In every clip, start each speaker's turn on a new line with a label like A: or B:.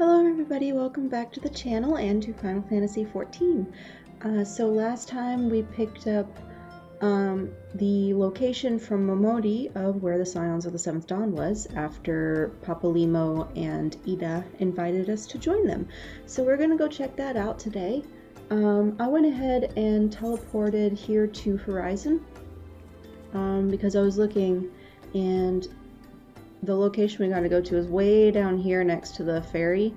A: Hello everybody, welcome back to the channel and to Final Fantasy XIV. Uh, so last time we picked up um, the location from Momodi of where the Scions of the Seventh Dawn was after Papalymo and Yda invited us to join them. So we're going to go check that out today. Um, I went ahead and teleported here to Horizon um, because I was looking and the location we got to go to is way down here next to the ferry.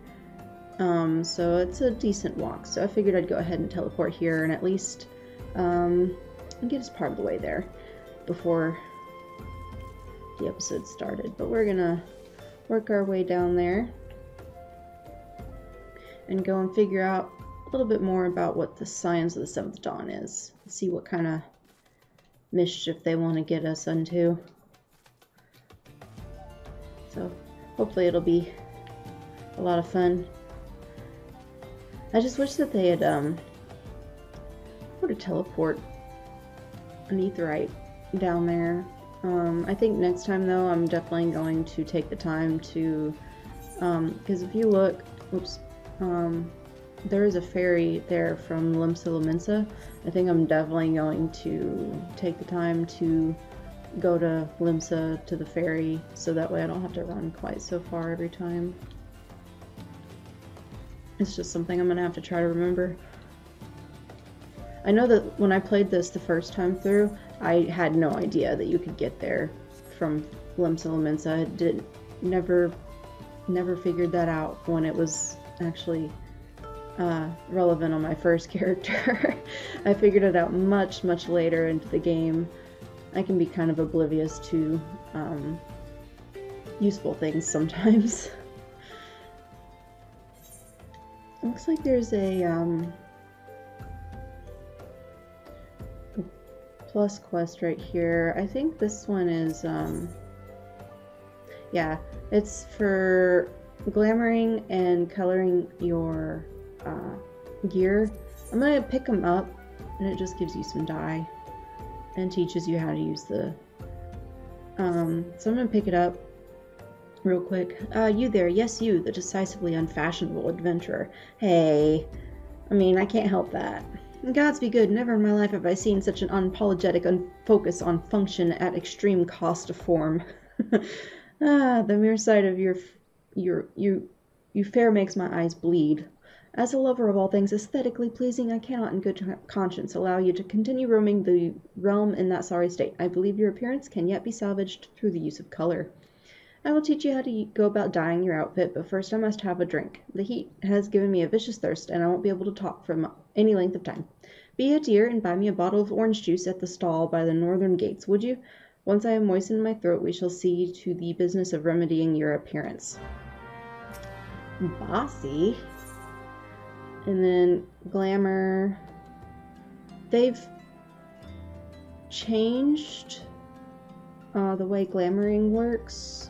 A: Um, so it's a decent walk. So I figured I'd go ahead and teleport here and at least um, get us part of the way there before the episode started. But we're gonna work our way down there and go and figure out a little bit more about what the Scions of the Seventh Dawn is. See what kind of mischief they want to get us into. So hopefully it'll be a lot of fun. I just wish that they had um put a teleport an aetheryte down there. Um, I think next time though I'm definitely going to take the time to um, because if you look oops um, there is a ferry there from Limsa Lominsa. I think I'm definitely going to take the time to go to Limsa to the ferry so that way I don't have to run quite so far every time. It's just something I'm going to have to try to remember. I know that when I played this the first time through, I had no idea that you could get there from Limsa Lominsa. I did never never figured that out when it was actually uh, relevant on my first character. I figured it out much, much later into the game. I can be kind of oblivious to um, useful things sometimes. Looks like there's a um, plus quest right here. I think this one is, um, yeah, it's for glamoring and coloring your uh, gear. I'm gonna pick them up and it just gives you some dye and teaches you how to use the um, so I'm gonna pick it up real quick. Uh, you there, yes you, the decisively unfashionable adventurer. Hey, I mean, I can't help that. Gods be good, never in my life have I seen such an unapologetic unfocus on function at extreme cost of form. ah, the mere sight of your, your, you, you fair makes my eyes bleed. As a lover of all things aesthetically pleasing, I cannot in good conscience allow you to continue roaming the realm in that sorry state. I believe your appearance can yet be salvaged through the use of color. I will teach you how to go about dyeing your outfit, but first I must have a drink. The heat has given me a vicious thirst, and I won't be able to talk for any length of time. Be a dear and buy me a bottle of orange juice at the stall by the northern gates, would you? Once I have moistened my throat, we shall see to the business of remedying your appearance. Bossy? And then glamour they've changed uh, the way glamoring works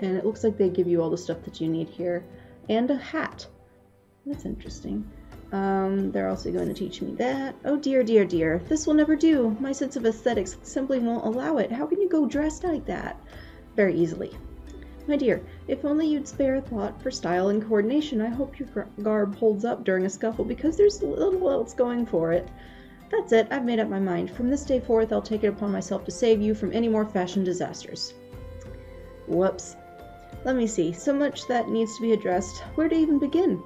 A: and it looks like they give you all the stuff that you need here and a hat that's interesting um, they're also going to teach me that. Oh dear, dear, dear. This will never do. My sense of aesthetics simply won't allow it. How can you go dressed like that? Very easily. My dear, if only you'd spare a thought for style and coordination, I hope your garb holds up during a scuffle because there's little else going for it. That's it, I've made up my mind. From this day forth, I'll take it upon myself to save you from any more fashion disasters. Whoops. Let me see. So much that needs to be addressed. Where to even begin?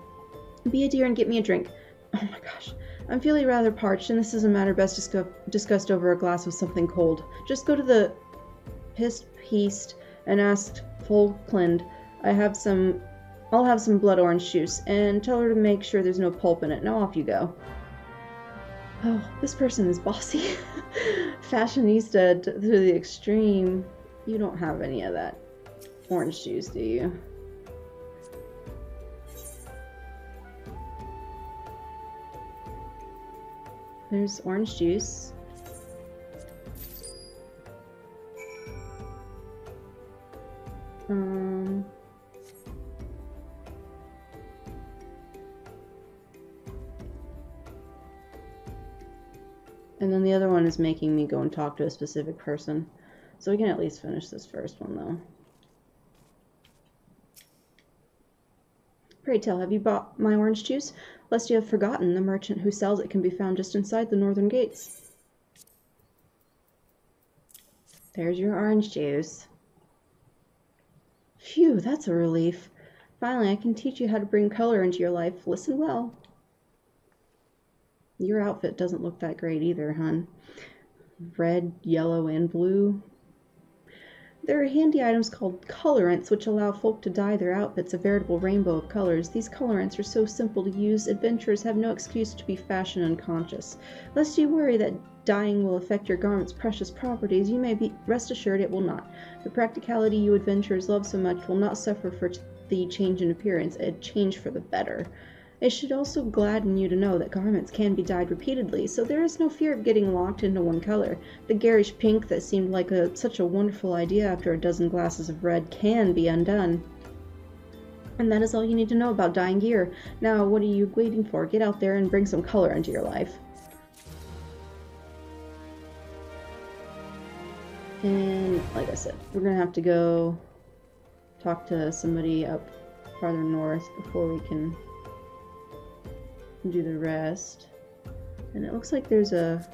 A: Be a dear and get me a drink. Oh my gosh. I'm feeling rather parched, and this is a matter best discuss discussed over a glass of something cold. Just go to the pissed pieced and ask Folkland, I have some, I'll have some blood orange juice, and tell her to make sure there's no pulp in it. Now off you go. Oh, this person is bossy. Fashionista to the extreme. You don't have any of that orange juice, do you? There's orange juice. Um, and then the other one is making me go and talk to a specific person. So we can at least finish this first one, though. Pray tell, have you bought my orange juice? Lest you have forgotten, the merchant who sells it can be found just inside the northern gates. There's your orange juice. Phew, that's a relief. Finally, I can teach you how to bring color into your life. Listen well. Your outfit doesn't look that great either, hun. Red, yellow, and blue. There are handy items called colorants which allow folk to dye their outfits a veritable rainbow of colors. These colorants are so simple to use, adventurers have no excuse to be fashion unconscious. Lest you worry that dyeing will affect your garment's precious properties, you may be rest assured it will not. The practicality you adventurers love so much will not suffer for the change in appearance, a change for the better. It should also gladden you to know that garments can be dyed repeatedly, so there is no fear of getting locked into one color. The garish pink that seemed like a, such a wonderful idea after a dozen glasses of red can be undone. And that is all you need to know about dyeing gear. Now, what are you waiting for? Get out there and bring some color into your life. And like I said, we're gonna have to go talk to somebody up farther north before we can do the rest. And it looks like there's a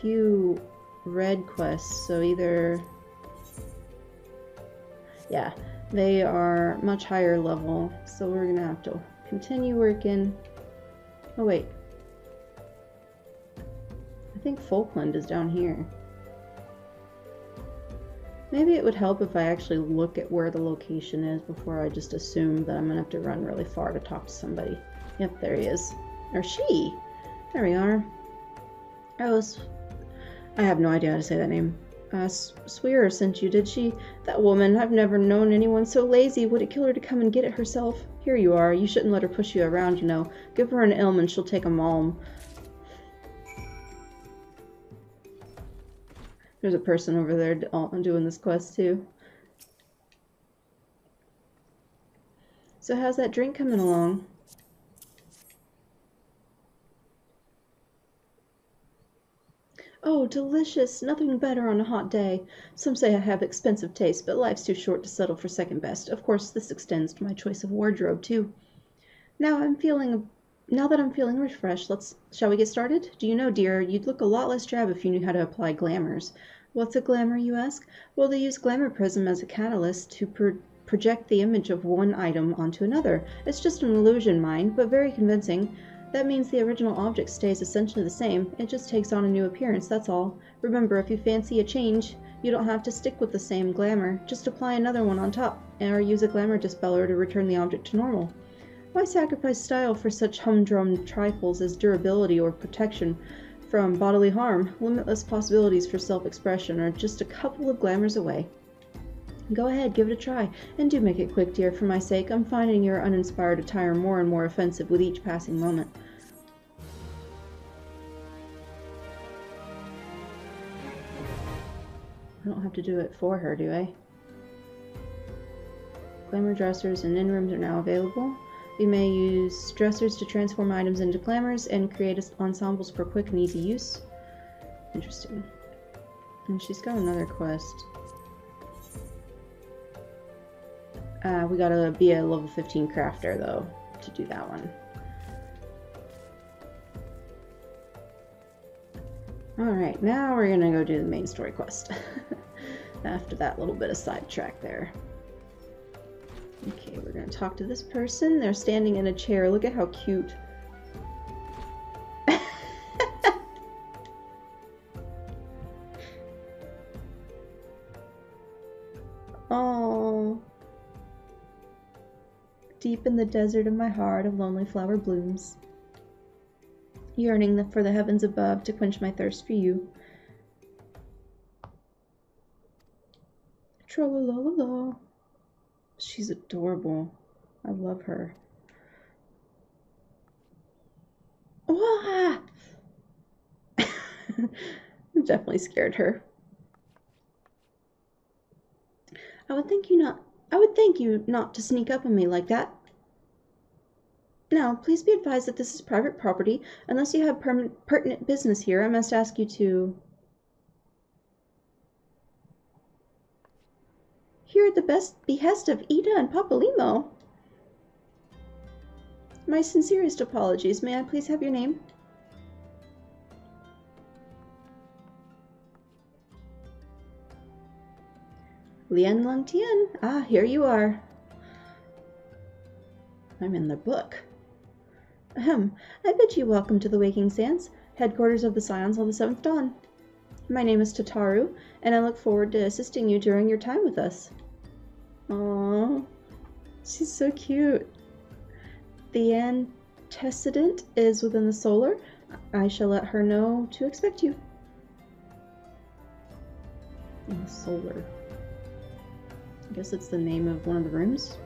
A: few red quests, so either. Yeah, they are much higher level, so we're gonna have to continue working. Oh, wait. I think Folkland is down here. Maybe it would help if I actually look at where the location is before I just assume that I'm gonna have to run really far to talk to somebody. Yep, there he is. Or she. There we are. I was. I have no idea how to say that name. Uh, Swearer sent you, did she? That woman. I've never known anyone so lazy. Would it kill her to come and get it herself? Here you are. You shouldn't let her push you around, you know. Give her an ilm and she'll take a malm. There's a person over there doing this quest too. So how's that drink coming along? Oh, delicious! Nothing better on a hot day. Some say I have expensive taste, but life's too short to settle for second best. Of course, this extends to my choice of wardrobe, too. Now I'm feeling now that I'm feeling refreshed, let's shall we get started? Do you know, dear, you'd look a lot less drab if you knew how to apply glamours. What's a glamour, you ask? Well, they use glamour prism as a catalyst to pro project the image of one item onto another. It's just an illusion, mind, but very convincing. That means the original object stays essentially the same, it just takes on a new appearance, that's all. Remember, if you fancy a change, you don't have to stick with the same glamour, just apply another one on top, or use a glamour dispeller to return the object to normal. Why sacrifice style for such humdrum trifles as durability or protection from bodily harm? Limitless possibilities for self expression are just a couple of glamours away. Go ahead, give it a try, and do make it quick, dear, for my sake. I'm finding your uninspired attire more and more offensive with each passing moment. I don't have to do it for her, do I? Glamour dressers and in rooms are now available. We may use dressers to transform items into glamours and create ensembles for quick and easy use. Interesting. And she's got another quest. Uh, we gotta be a level 15 crafter though to do that one. Alright, now we're gonna go do the main story quest. After that little bit of sidetrack there. Okay, we're gonna talk to this person. They're standing in a chair. Look at how cute. oh. Deep in the desert of my heart of lonely flower blooms, yearning for the heavens above to quench my thirst for you. La. She's adorable. I love her. Ah! Definitely scared her. I would think you not I would thank you not to sneak up on me like that. Now, please be advised that this is private property. Unless you have pertinent business here, I must ask you to Here at the best behest of Yda and Papalymo. My sincerest apologies. May I please have your name? Lien Lung'tien. Ah, here you are. I'm in the book. Ahem. I bid you welcome to the Waking Sands, headquarters of the Scions of the Seventh Dawn. My name is Tataru, and I look forward to assisting you during your time with us. Aww. She's so cute. The antecedent is within the solar. I shall let her know to expect you. In the solar. I guess it's the name of one of the rooms.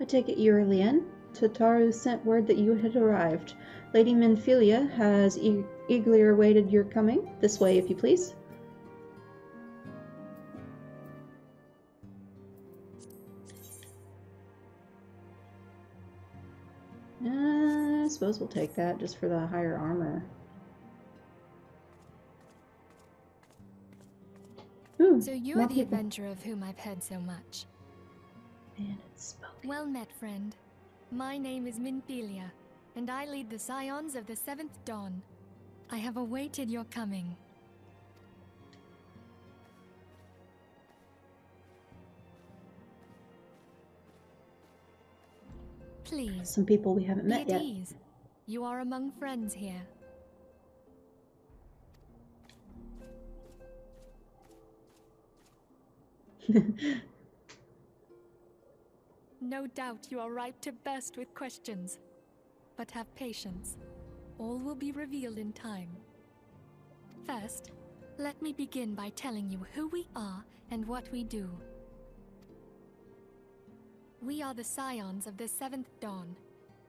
A: I take it you are Lien? Tataru sent word that you had arrived. Lady Minfilia has e eagerly awaited your coming. This way, if you please. Uh, I suppose we'll take that just for the higher armor. Ooh,
B: So you're the
A: people.
B: adventurer of whom I've heard so much.
A: Man, it's spoken.
B: Well met, friend. My name is Minfilia, and I lead the Scions of the Seventh Dawn. I have awaited your coming. Please,
A: Some people we haven't met yet.
B: ease. You are among friends here. No doubt you are ripe to burst with questions. But have patience. All will be revealed in time. First, let me begin by telling you who we are and what we do. We are the Scions of the Seventh Dawn,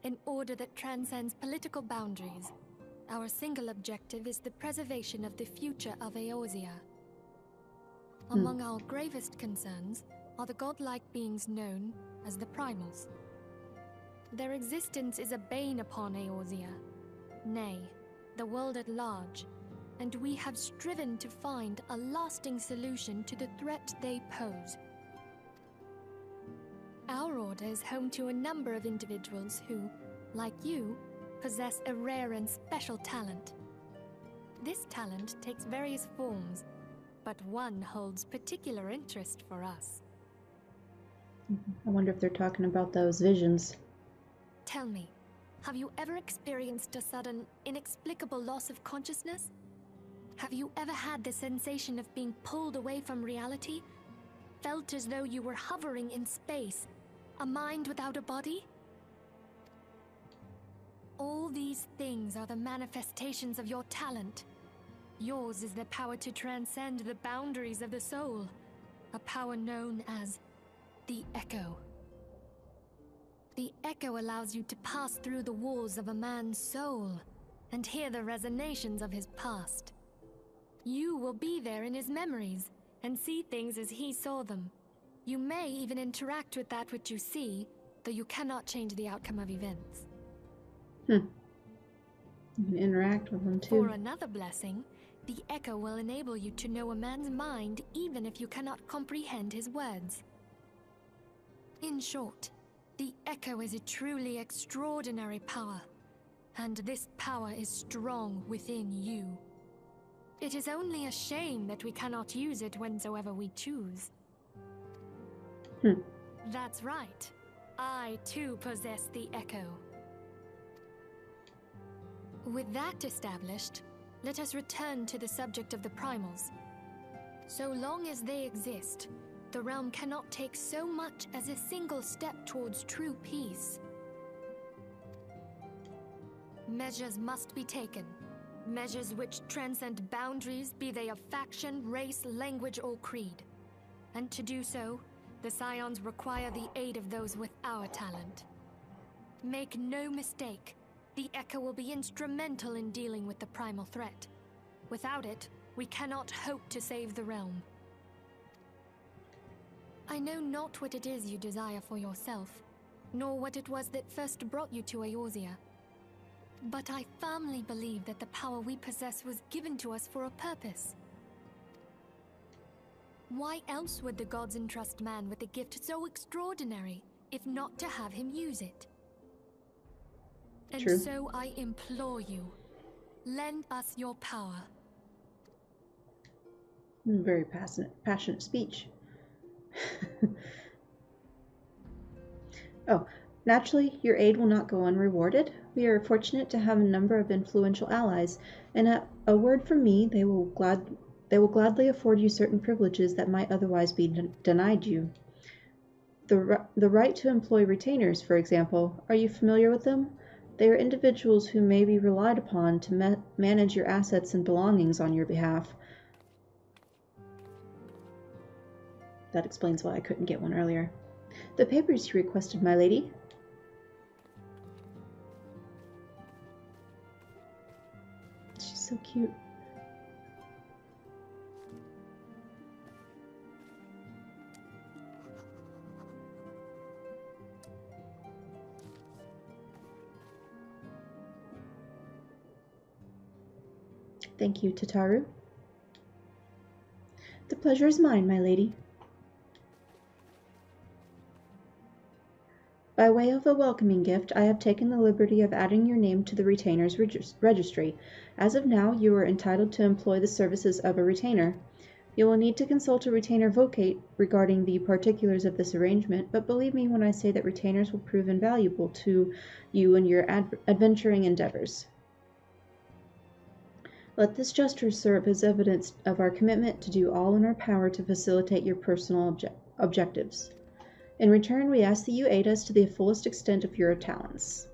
B: an order that transcends political boundaries. Our single objective is the preservation of the future of Eorzea. Hmm. Among our gravest concerns are the godlike beings known as the Primals. Their existence is a bane upon Eorzea, nay, the world at large, and we have striven to find a lasting solution to the threat they pose. Our order is home to a number of individuals who, like you, possess a rare and special talent. This talent takes various forms, but one holds particular interest for us.
A: I wonder if they're talking about those visions.
B: Tell me, have you ever experienced a sudden, inexplicable loss of consciousness? Have you ever had the sensation of being pulled away from reality? Felt as though you were hovering in space, a mind without a body? All these things are the manifestations of your talent. Yours is the power to transcend the boundaries of the soul, a power known as the Echo. The echo allows you to pass through the walls of a man's soul and hear the resonations of his past. You will be there in his memories and see things as he saw them. You may even interact with that which you see, though you cannot change the outcome of events. Hmm.
A: You can interact with them too.
B: For another blessing, the echo will enable you to know a man's mind even if you cannot comprehend his words. In short, the echo is a truly extraordinary power, and this power is strong within you. It is only a shame that we cannot use it whensoever we choose.
A: Hmm.
B: That's right. I too possess the echo. With that established, let us return to the subject of the primals. So long as they exist, the realm cannot take so much as a single step towards true peace. Measures must be taken. Measures which transcend boundaries, be they of faction, race, language, or creed. And to do so, the Scions require the aid of those with our talent. Make no mistake, the Echo will be instrumental in dealing with the primal threat. Without it, we cannot hope to save the realm. I know not what it is you desire for yourself, nor what it was that first brought you to Eorzea. But I firmly believe that the power we possess was given to us for a purpose. Why else would the gods entrust man with a gift so extraordinary, if not to have him use it? And
A: True.
B: so I implore you, lend us your power.
A: Hmm, very passionate, passionate speech. oh, naturally, your aid will not go unrewarded. We are fortunate to have a number of influential allies, and at a word from me, they will glad they will gladly afford you certain privileges that might otherwise be den- denied you. The, the right to employ retainers, for example, are you familiar with them? They are individuals who may be relied upon to ma- manage your assets and belongings on your behalf. That explains why I couldn't get one earlier. The papers you requested, my lady. She's so cute. Thank you, Tataru. The pleasure is mine, my lady. By way of a welcoming gift, I have taken the liberty of adding your name to the retainer's regis- registry. As of now, you are entitled to employ the services of a retainer. You will need to consult a retainer vocate regarding the particulars of this arrangement, but believe me when I say that retainers will prove invaluable to you in your ad- adventuring endeavors. Let this gesture serve as evidence of our commitment to do all in our power to facilitate your personal obje- objectives. In return, we ask that you aid us to the fullest extent of your talents.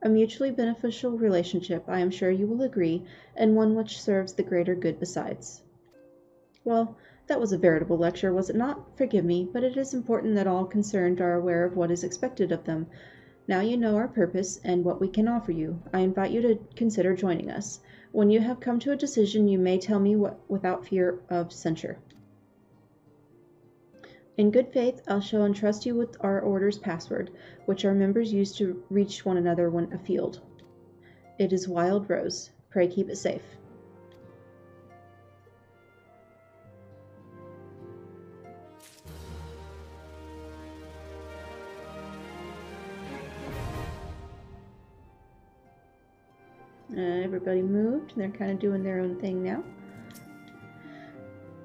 A: A mutually beneficial relationship, I am sure you will agree, and one which serves the greater good besides. Well, that was a veritable lecture, was it not? Forgive me, but it is important that all concerned are aware of what is expected of them. Now you know our purpose and what we can offer you. I invite you to consider joining us. When you have come to a decision, you may tell me what, without fear of censure. In good faith, I shall entrust you with our order's password, which our members use to reach one another when afield. It is Wild Rose. Pray keep it safe. Uh, everybody moved. They're kind of doing their own thing now.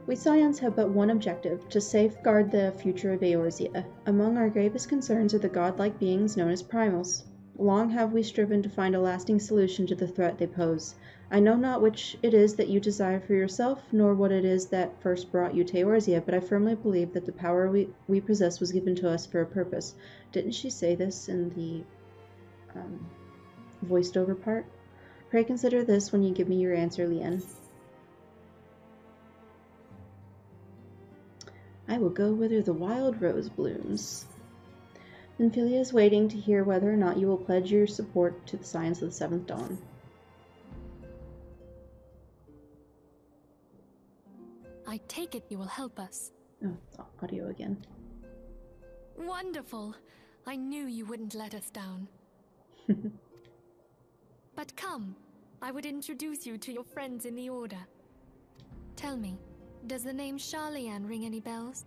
A: We Scions have but one objective to safeguard the future of Eorzea. Among our gravest concerns are the godlike beings known as primals. Long have we striven to find a lasting solution to the threat they pose. I know not which it is that you desire for yourself, nor what it is that first brought you to Eorzea, but I firmly believe that the power we, we possess was given to us for a purpose. Didn't she say this in the um, voiced over part? Pray consider this when you give me your answer, Lien. I will go whither the wild rose blooms. Minfilia is waiting to hear whether or not you will pledge your support to the Scions of the Seventh Dawn.
B: I take it you will help us.
A: Oh, audio again.
B: Wonderful! I knew you wouldn't let us down. But come, I would introduce you to your friends in the Order. Tell me, does the name Sharlayan ring any bells?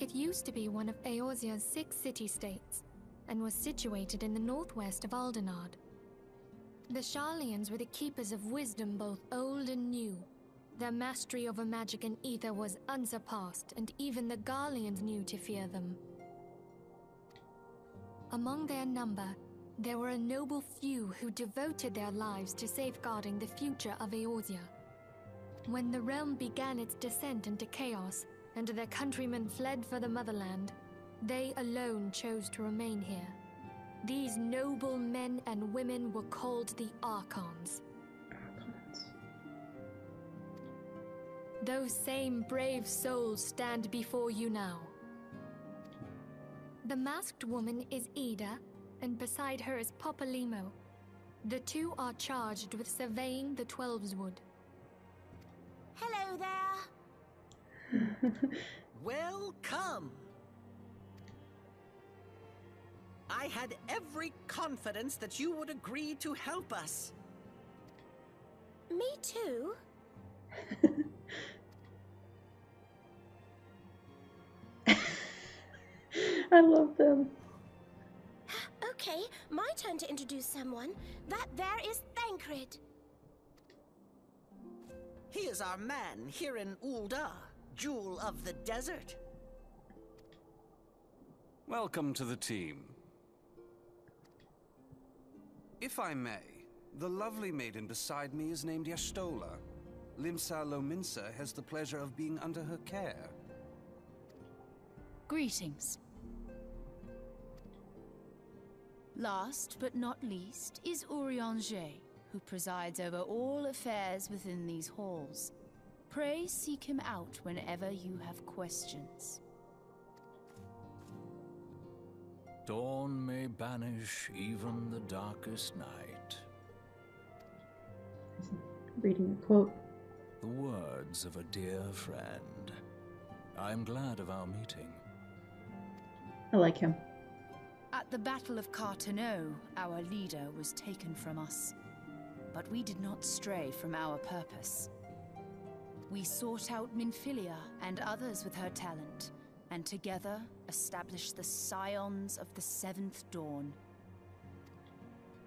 B: It used to be one of Eorzea's six city-states, and was situated in the northwest of Aldenard. The Sharlayans were the keepers of wisdom both old and new. Their mastery over magic and ether was unsurpassed, and even the Garleans knew to fear them. Among their number, there were a noble few who devoted their lives to safeguarding the future of Eorzea. When the realm began its descent into chaos, and their countrymen fled for the motherland, they alone chose to remain here. These noble men and women were called the Archons. Those same brave souls stand before you now. The masked woman is Yda, and beside her is Papalymo. The two are charged with surveying the Twelveswood.
C: Hello there.
D: Welcome! I had every confidence that you would agree to help us.
C: Me too.
A: I love them.
C: Okay, my turn to introduce someone. That there is Thancred.
D: He is our man here in Ul'dah, Jewel of the Desert.
E: Welcome to the team. If I may, the lovely maiden beside me is named Y'shtola. Limsa Lominsa has the pleasure of being under her care.
F: Greetings. Last but not least is Urianger, who presides over all affairs within these halls. Pray seek him out whenever you have questions.
G: Dawn may banish even the darkest night.
A: Reading a quote.
G: The words of a dear friend. I am glad of our meeting.
A: I like him.
F: At the Battle of Carteneau, our leader was taken from us. But we did not stray from our purpose. We sought out Minfilia and others with her talent, and together established the Scions of the Seventh Dawn.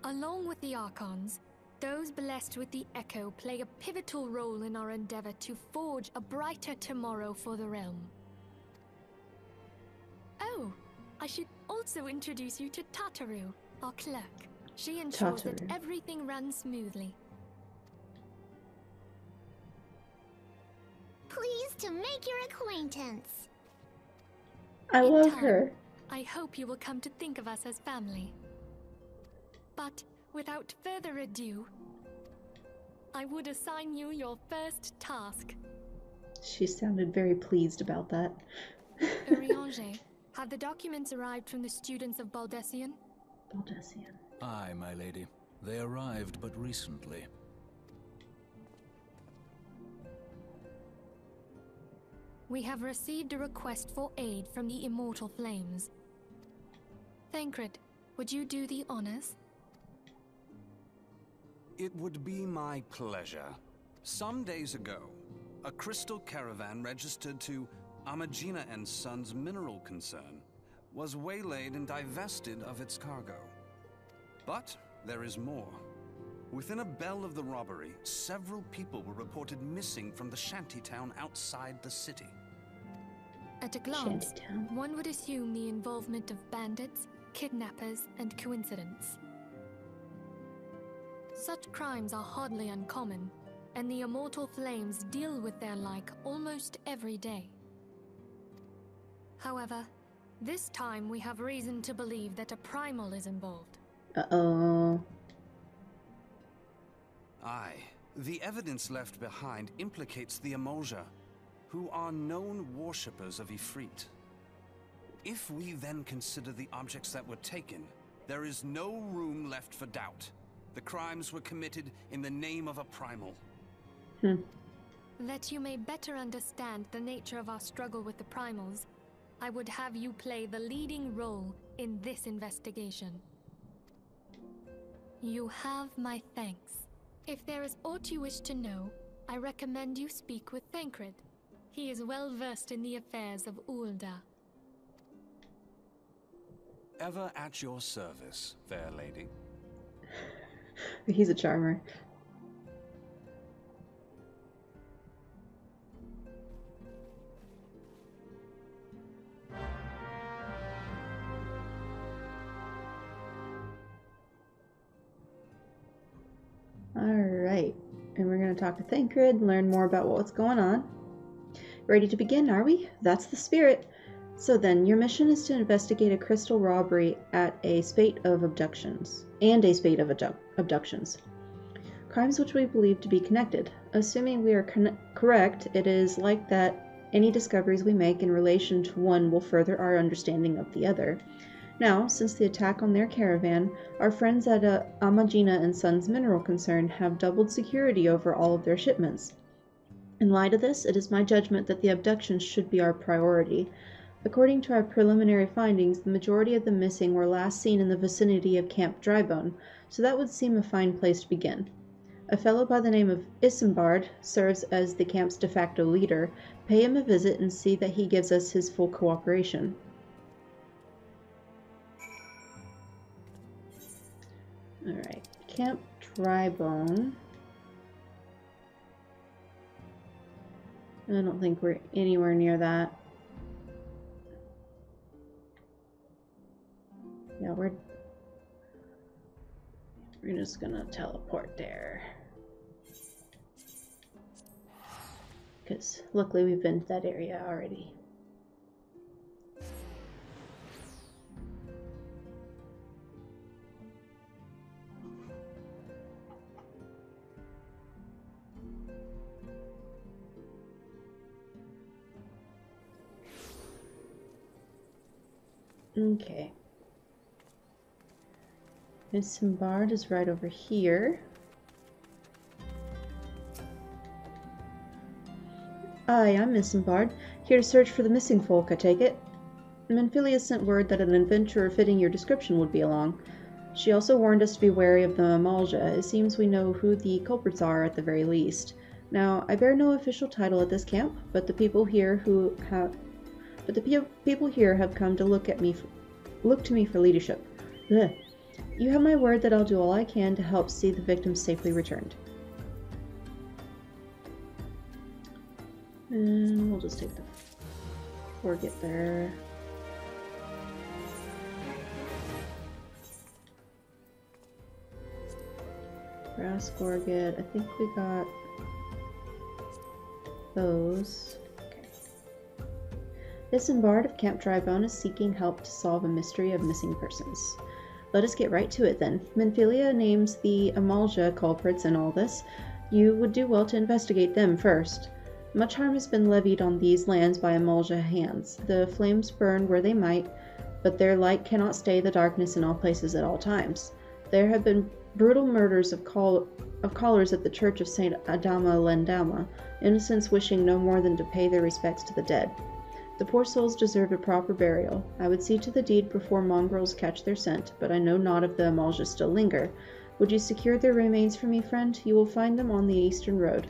B: Along with the Archons, those blessed with the Echo play a pivotal role in our endeavor to forge a brighter tomorrow for the realm. Oh, I should also introduce you to Tataru, our clerk. She ensures that everything runs smoothly.
C: Pleased to make your acquaintance.
A: I
B: In
A: love
B: time,
A: her.
B: I hope you will come to think of us as family. But without further ado, I would assign you your first task.
A: She sounded very pleased about that.
B: Urianger, have the documents arrived from the students of Baldesion?
A: Baldesion.
G: Aye, my lady. They arrived but recently.
B: We have received a request for aid from the Immortal Flames. Thancred, would you do the honors?
E: It would be my pleasure. Some days ago, a crystal caravan registered to Amajina and Sons Mineral Concern was waylaid and divested of its cargo. But there is more. Within a bell of the robbery, several people were reported missing from the shantytown outside the city.
B: At a glance, one would assume the involvement of bandits, kidnappers, and coincidence. Such crimes are hardly uncommon, and the Immortal Flames deal with their like almost every day. However, this time we have reason to believe that a primal is involved.
A: Uh oh.
E: Aye, the evidence left behind implicates the Amalj'aa, who are known worshippers of Ifrit. If we then consider the objects that were taken, there is no room left for doubt. The crimes were committed in the name of a primal. Hmm.
B: That you may better understand the nature of our struggle with the primals, I would have you play the leading role in this investigation. You have my thanks. If there is aught you wish to know, I recommend you speak with Thancred. He is well versed in the affairs of Ul'dah.
E: Ever at your service, fair lady.
A: He's a charmer. Talk to Thancred, and learn more about what's going on. Ready to begin, are we? That's the spirit. So then, your mission is to investigate a crystal robbery at a spate of abductions, and a spate of abduc- abductions. Crimes which we believe to be connected. Assuming we are con- correct, it is like that any discoveries we make in relation to one will further our understanding of the other. Now, since the attack on their caravan, our friends at uh, Amajina and Sons Mineral Concern have doubled security over all of their shipments. In light of this, it is my judgment that the abductions should be our priority. According to our preliminary findings, the majority of the missing were last seen in the vicinity of Camp Drybone, so that would seem a fine place to begin. A fellow by the name of Isambard serves as the camp's de facto leader. Pay him a visit and see that he gives us his full cooperation. Alright, Camp Drybone. I don't think we're anywhere near that. Yeah, we're we're just gonna teleport there. Because luckily we've been to that area already. Okay. Isambard is right over here. Ah, Aye, I'm Isambard, here to search for the missing folk, I take it. Minfilia sent word that an adventurer fitting your description would be along. She also warned us to be wary of the Amalj'aa. It seems we know who the culprits are at the very least. Now, I bear no official title at this camp, but the people here who have but the pe- people here have come to look at me look to me for leadership. Ugh. You have my word that I'll do all I can to help see the victims safely returned. And we'll just take the gorget there. Brass Gorget. I think we got those. Isambard of Camp Drybone is seeking help to solve a mystery of missing persons. Let us get right to it then. Minfilia names the Amalj'aa culprits in all this. You would do well to investigate them first. Much harm has been levied on these lands by Amalj'aa hands. The flames burn where they might, but their light cannot stay the darkness in all places at all times. There have been brutal murders of, call- of callers at the church of Saint Adama Landama, innocents wishing no more than to pay their respects to the dead. The poor souls deserve a proper burial. I would see to the deed before mongrels catch their scent, but I know not if the Amalj'aa still linger. Would you secure their remains for me, friend? You will find them on the eastern road.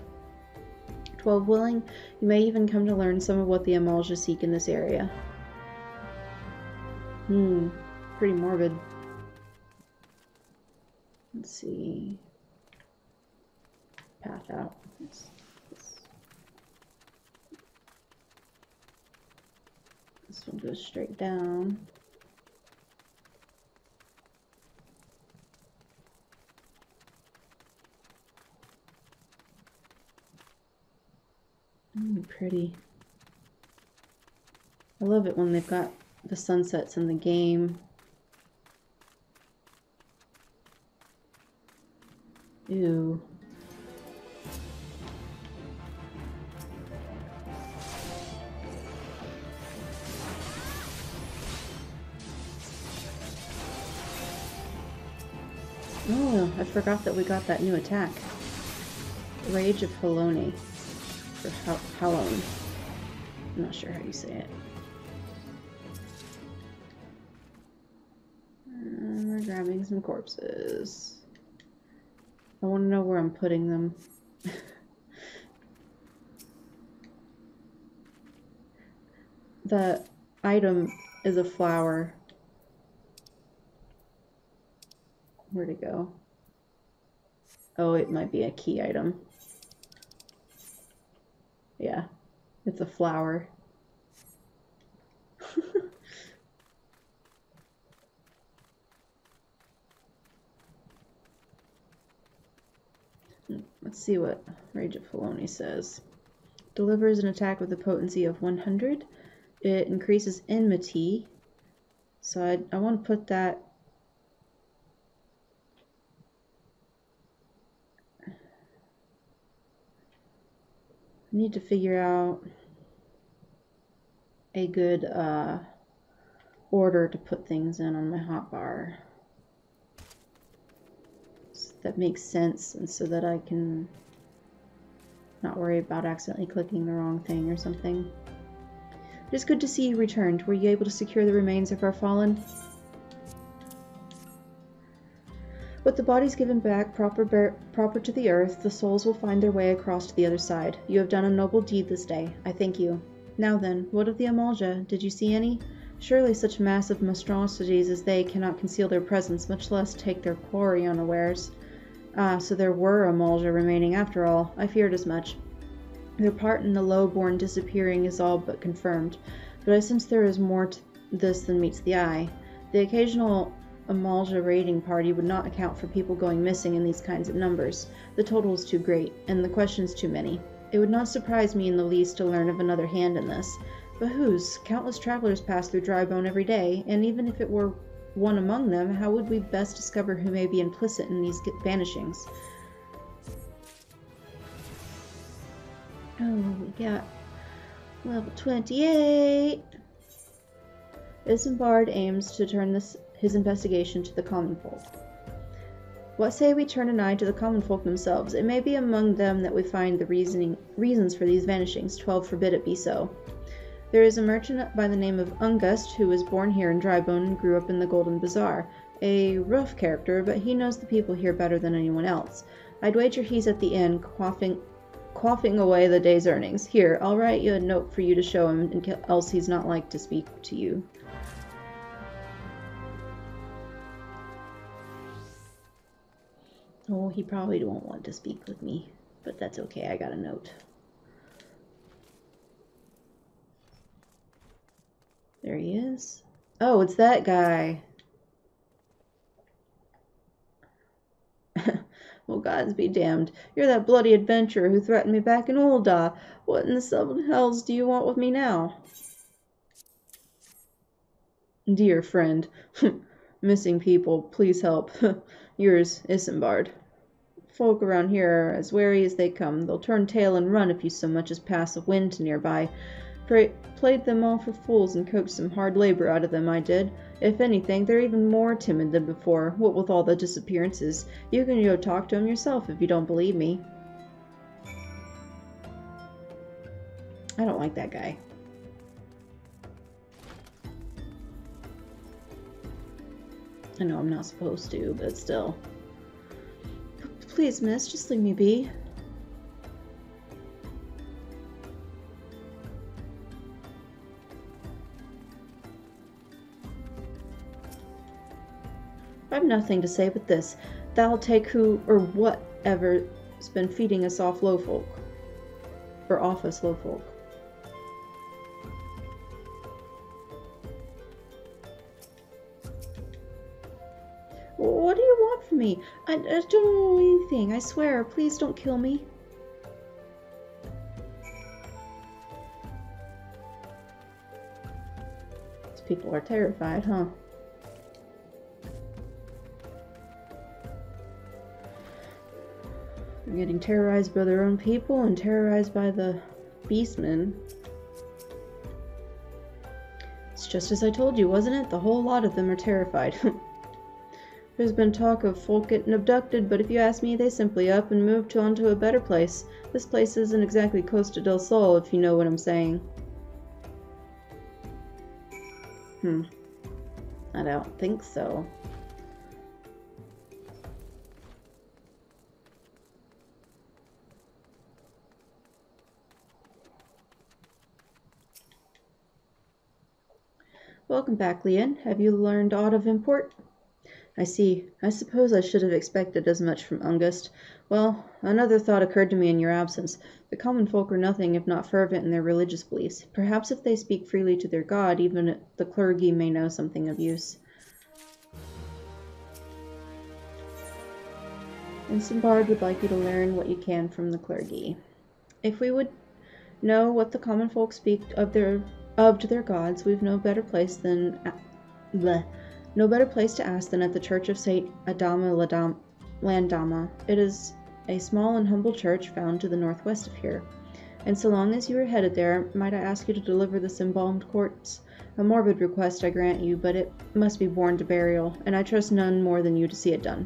A: Twelve willing, you may even come to learn some of what the Amalj'aa seek in this area. Hmm, pretty morbid. Let's see. Path out. Let's- One goes straight down. Mm, pretty. I love it when they've got the sunsets in the game. Ew. Oh, I forgot that we got that new attack. Rage of Halone. Or Hal- Halone. I'm not sure how you say it. And we're grabbing some corpses. I want to know where I'm putting them. the item is a flower. Where'd it go? Oh, it might be a key item. Yeah, it's a flower. Hmm, let's see what Rage of Feloni says. Delivers an attack with a potency of 100. it increases enmity. So I, I want to put that need to figure out a good uh, order to put things in on my hotbar. So that makes sense and so that I can not worry about accidentally clicking the wrong thing or something. It is good to see you returned. Were you able to secure the remains of our fallen? With the bodies given back proper, proper to the earth, the souls will find their way across to the other side. You have done a noble deed this day. I thank you. Now then, what of the Amalj'aa? Did you see any? Surely such massive monstrosities as they cannot conceal their presence, much less take their quarry unawares. Ah, so there were Amalj'aa remaining after all. I feared as much. Their part in the low-born disappearing is all but confirmed, but I sense there is more to this than meets the eye. The occasional Amalj'aa raiding party would not account for people going missing in these kinds of numbers. The total is too great, and the questions too many. It would not surprise me in the least to learn of another hand in this. But whose? Countless travelers pass through Drybone every day, and even if it were one among them, how would we best discover who may be implicit in these vanishings? Oh, we got level 28. Isambard aims to turn this his investigation to the common folk. What say we turn an eye to the common folk themselves? It may be among them that we find the reasoning reasons for these vanishings. Twelve forbid it be so. There is a merchant by the name of Ungust who was born here in Drybone and grew up in the Golden Bazaar. A rough character, but he knows the people here better than anyone else. I'd wager he's at the inn, quaffing, quaffing away the day's earnings. Here, I'll write you a note for you to show him, else he's not like to speak to you. Oh, he probably won't want to speak with me, but that's okay. I got a note. There he is. Oh, it's that guy. well, gods be damned. You're that bloody adventurer who threatened me back in Ul'dah. What in the seven hells do you want with me now? Dear friend, missing people, please help. Yours, Isambard. Folk around here are as wary as they come. They'll turn tail and run if you so much as pass a wind nearby. Pra- played them all for fools and coaxed some hard labor out of them, I did. If anything, they're even more timid than before, what with all the disappearances. You can go talk to them yourself if you don't believe me. I don't like that guy. I know I'm not supposed to, but still. Please, miss, just leave me be. I've nothing to say but this. Thou'll take who or whatever's been feeding us off low folk. Or off us low folk. What do you want from me? I, I don't know anything. I swear. Please don't kill me. These people are terrified, huh? They're getting terrorized by their own people and terrorized by the beastmen. It's just as I told you, wasn't it? The whole lot of them are terrified. There's been talk of folk getting abducted, but if you ask me, they simply up and moved on to a better place. This place isn't exactly Costa del Sol, if you know what I'm saying. Hmm. I don't think so. Welcome back, Lien. Have you learned aught of import? I see. I suppose I should have expected as much from Ungust. Well, another thought occurred to me in your absence. The common folk are nothing if not fervent in their religious beliefs. Perhaps if they speak freely to their god, even the clergy may know something of use. Isambard would like you to learn what you can from the clergy. If we would know what the common folk speak of their of to their gods, we've no better place than bleh, no better place to ask than at the Church of Saint Adama Landama. It is a small and humble church found to the northwest of here. And so long as you are headed there, might I ask you to deliver this embalmed corpse? A morbid request, I grant you, but it must be borne to burial, and I trust none more than you to see it done.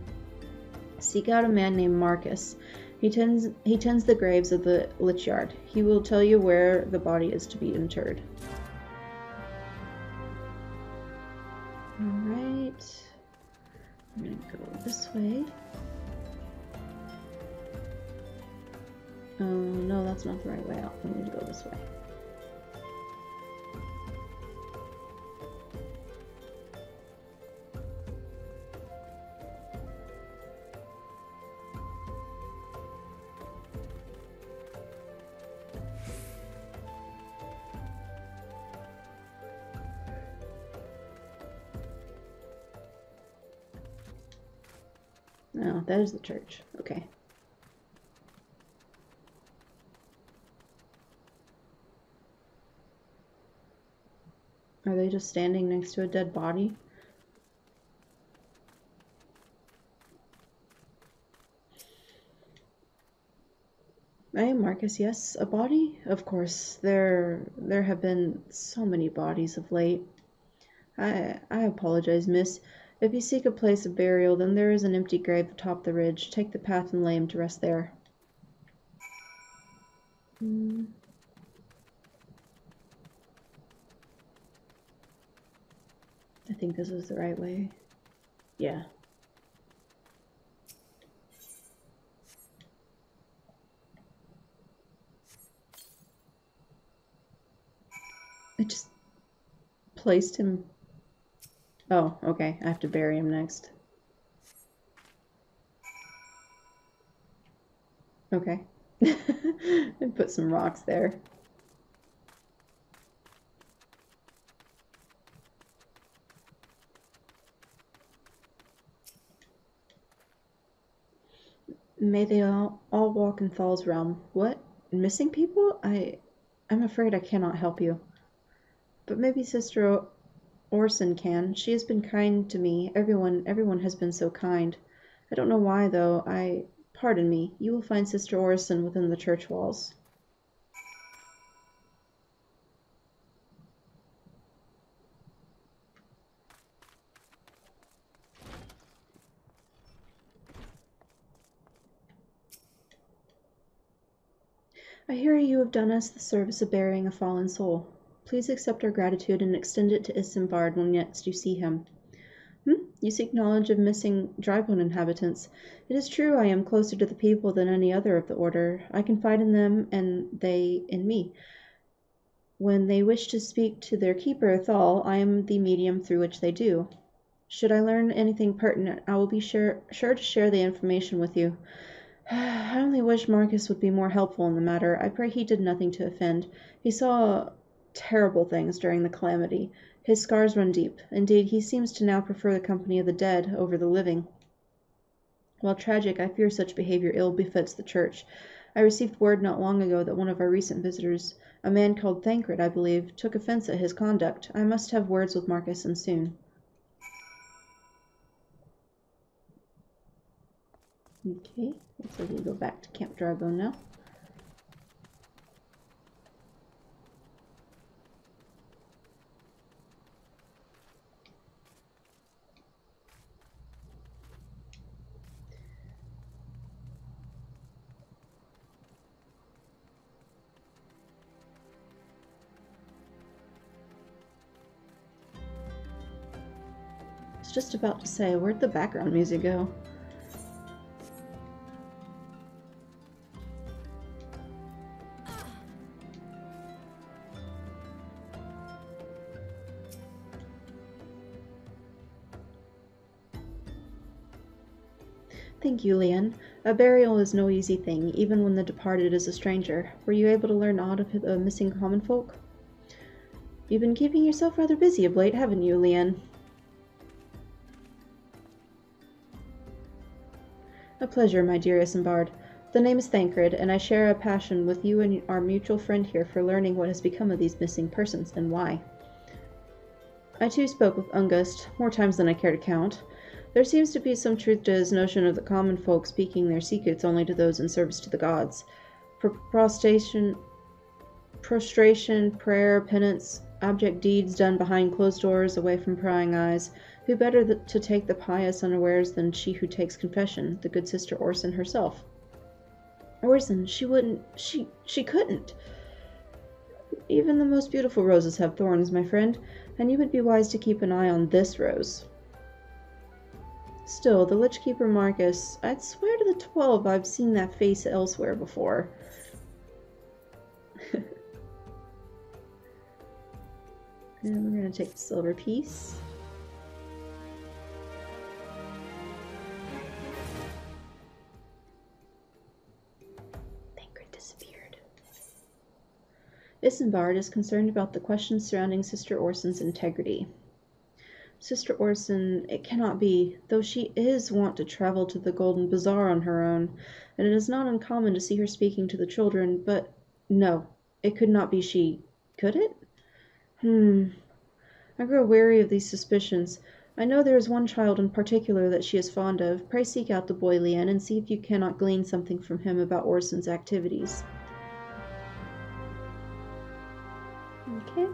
A: Seek out a man named Marcus. He tends he tends the graves of the lich yard. He will tell you where the body is to be interred. Alright. I'm gonna go this way. Oh, no, that's not the right way out. I need to go this way. Is the church. Okay. Are they just standing next to a dead body? I am Marcus, yes. A body? Of course. There there have been so many bodies of late. I I apologize, miss. If you seek a place of burial, then there is an empty grave atop the ridge. Take the path and lay him to rest there. Hmm. I think this is the right way. Yeah. I just placed him. Oh, okay. I have to bury him next. Okay. Put some rocks there. May they all, all walk in Thal's realm. What? Missing people? I I'm afraid I cannot help you. But maybe Sister Orson can. She has been kind to me. Everyone everyone has been so kind. I don't know why though. I pardon me. You will find Sister Orson within the church walls. I hear you have done us the service of burying a fallen soul. Please accept our gratitude and extend it to Isambard when next you see him. Hmm? You seek knowledge of missing Drybone inhabitants. It is true I am closer to the people than any other of the order. I confide in them and they in me. When they wish to speak to their keeper, Thal, I am the medium through which they do. Should I learn anything pertinent, I will be sure, sure to share the information with you. I only wish Marcus would be more helpful in the matter. I pray he did nothing to offend. He saw terrible things during the calamity. His scars run deep. Indeed, he seems to now prefer the company of the dead over the living. While tragic, I fear such behavior ill befits the church. I received word not long ago that one of our recent visitors, a man called Thancred, I believe, took offense at his conduct. I must have words with Marcus, and soon. Okay, looks like we go back to Camp Drybone now. Just about to say, where'd the background music go? Thank you, Lien. A burial is no easy thing, even when the departed is a stranger. Were you able to learn aught of the missing common folk? You've been keeping yourself rather busy of late, haven't you, Lien? A pleasure, my dear Isambard. The name is Thancred, and I share a passion with you and our mutual friend here for learning what has become of these missing persons and why. I too spoke with Ungust, more times than I care to count. There seems to be some truth to his notion of the common folk speaking their secrets only to those in service to the gods. For prostration, prostration, prayer, penance, abject deeds done behind closed doors, away from prying eyes. Who better th- to take the pious unawares than she who takes confession, the good sister Orson herself? Orson, she wouldn't, she, she couldn't. Even the most beautiful roses have thorns, my friend, and you would be wise to keep an eye on this rose. Still, the Lich Keeper Marcus, I'd swear to the twelve I've seen that face elsewhere before. and we're going to take the silver piece. Isambard is concerned about the questions surrounding Sister Orson's integrity. Sister Orson, it cannot be, though she is wont to travel to the Golden Bazaar on her own, and it is not uncommon to see her speaking to the children, but no, it could not be she. Could it? Hmm. I grow weary of these suspicions. I know there is one child in particular that she is fond of. Pray seek out the boy, Leanne, and see if you cannot glean something from him about Orson's activities. Okay.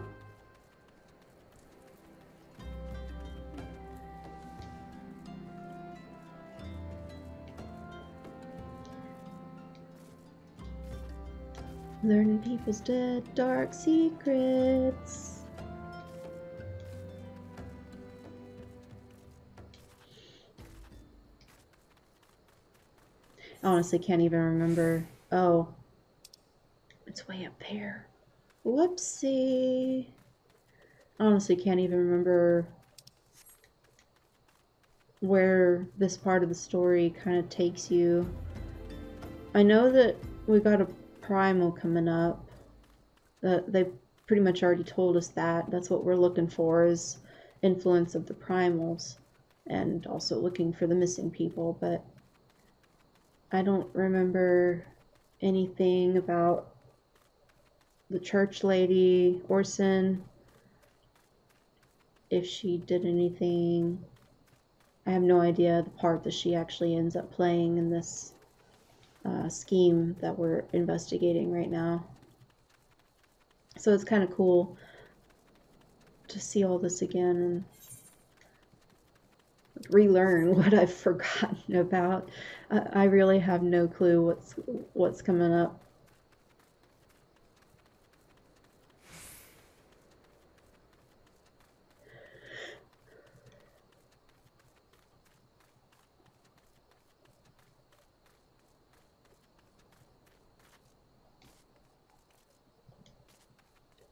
A: Learning people's dead dark secrets. I honestly can't even remember. Oh, it's way up there. Whoopsie. I honestly can't even remember where this part of the story kind of takes you. I know that we got a primal coming up. Uh, they pretty much already told us that. That's what we're looking for is influence of the primals and also looking for the missing people, but I don't remember anything about the church lady, Orson, if she did anything. I have no idea the part that she actually ends up playing in this uh, scheme that we're investigating right now. So it's kind of cool to see all this again and relearn what I've forgotten about. I really have no clue what's what's coming up.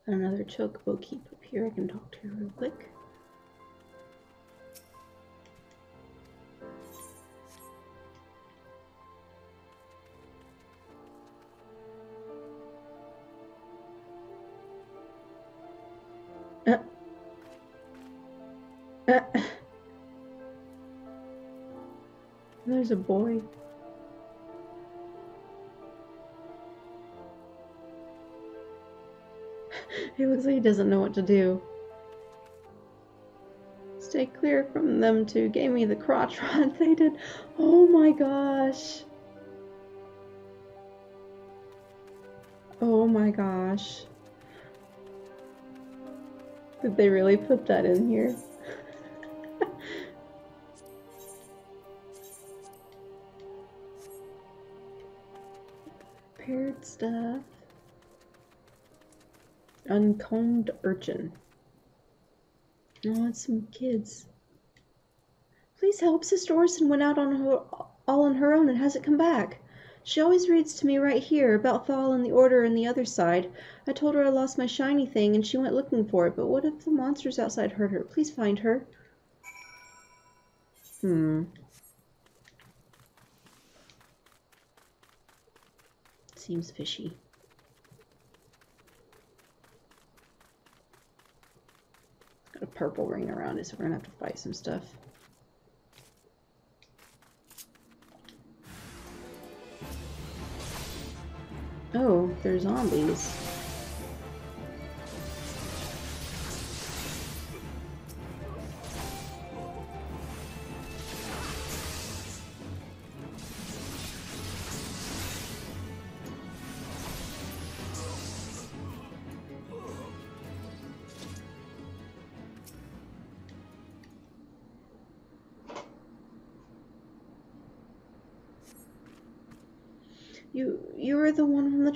A: Another chocobo keep up here I can talk to you real quick. Uh. Uh. There's a boy. He looks like he doesn't know what to do. Stay clear from them two. Gave me the crotch rod they did. Oh my gosh. Oh my gosh. Did they really put that in here? Paired stuff. Uncombed urchin. Oh, it's some kids. Please help. Sister Orson went out on her all on her own and hasn't come back. She always reads to me right here about Thal and the Order and the other side. I told her I lost my shiny thing and she went looking for it, but what if the monsters outside hurt her? Please find her. Hmm. Seems fishy. A purple ring around it, so we're gonna have to fight some stuff. Oh, they're zombies.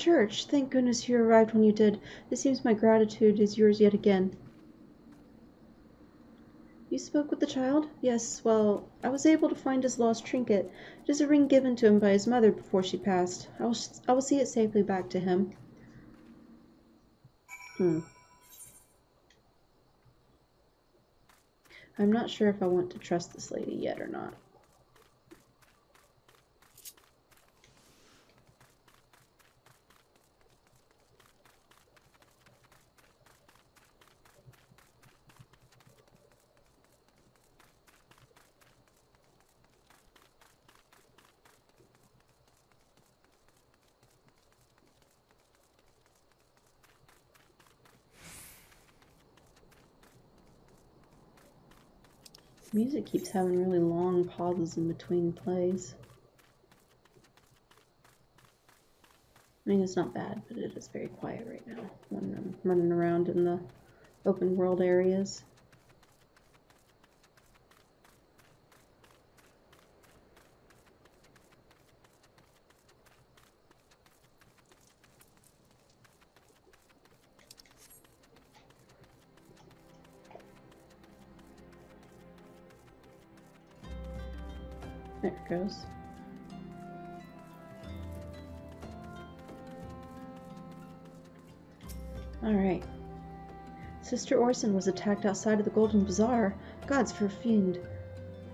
A: Church. Thank goodness you arrived when you did. It seems my gratitude is yours yet again. You spoke with the child? Yes, well, I was able to find his lost trinket. It is a ring given to him by his mother before she passed. I will, I will see it safely back to him. Hmm. I'm not sure if I want to trust this lady yet or not. Music keeps having really long pauses in between plays. I mean, it's not bad, but it is very quiet right now when I'm running around in the open world areas. Goes. Alright. Sister Orson was attacked outside of the Golden Bazaar. Gods forfiend.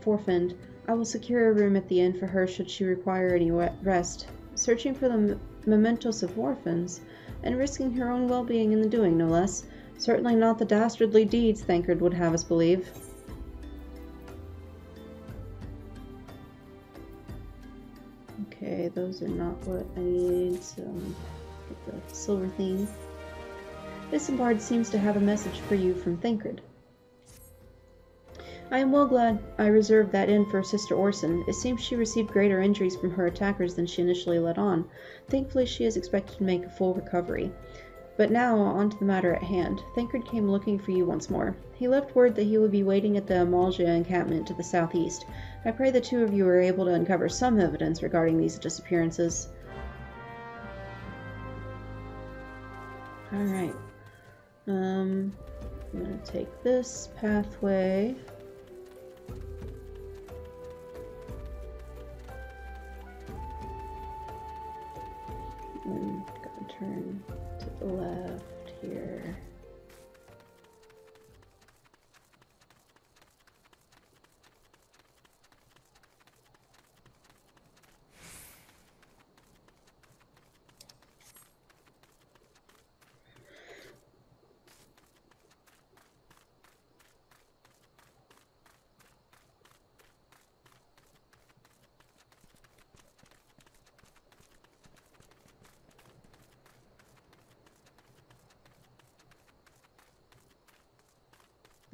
A: Forfend. I will secure a room at the inn for her should she require any rest. Searching for the mementos of orphans, and risking her own well-being in the doing, no less. Certainly not the dastardly deeds Thancred would have us believe. Those are not what I need, so get the silver theme. Isambard seems to have a message for you from Thancred. I am well glad I reserved that inn for Sister Orson. It seems she received greater injuries from her attackers than she initially let on. Thankfully, she is expected to make a full recovery. But now, on to the matter at hand. Thancred came looking for you once more. He left word that he would be waiting at the Amalj'aa encampment to the southeast. I pray the two of you are able to uncover some evidence regarding these disappearances. Alright. Um, I'm going to take this pathway.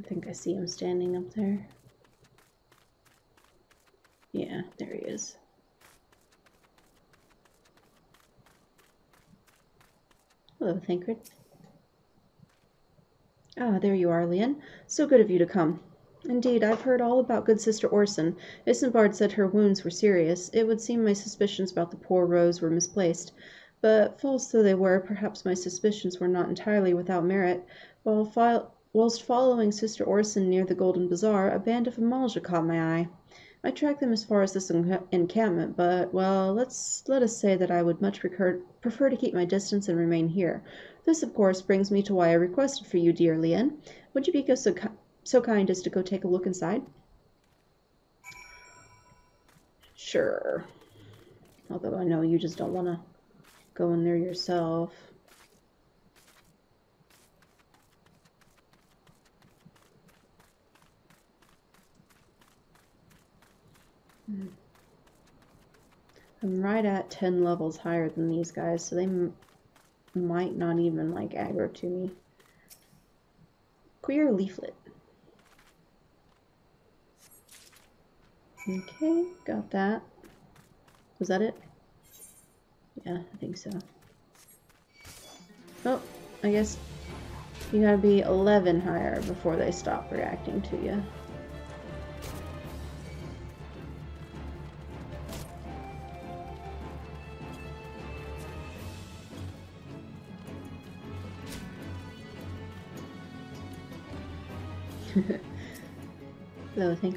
A: I think I see him standing up there. Yeah, there he is. Hello, Thancred. Ah, there you are, Lien. So good of you to come. Indeed, I've heard all about good Sister Orson. Isambard said her wounds were serious. It would seem my suspicions about the poor Rose were misplaced. But false though they were, perhaps my suspicions were not entirely without merit. While Whilst following Sister Orson near the Golden Bazaar, a band of Amalj'aa caught my eye. I tracked them as far as this encampment, but, well, let's let us say that I would much prefer to keep my distance and remain here. This, of course, brings me to why I requested for you, dear Lien. Would you be so, so kind as to go take a look inside? Sure. Although I know you just don't want to go in there yourself. I'm right at 10 levels higher than these guys, so they might not even like aggro to me. Queer leaflet. Okay, got that. Was that it? Yeah, I think so. Oh, I guess you gotta be 11 higher before they stop reacting to you. Hello, thank.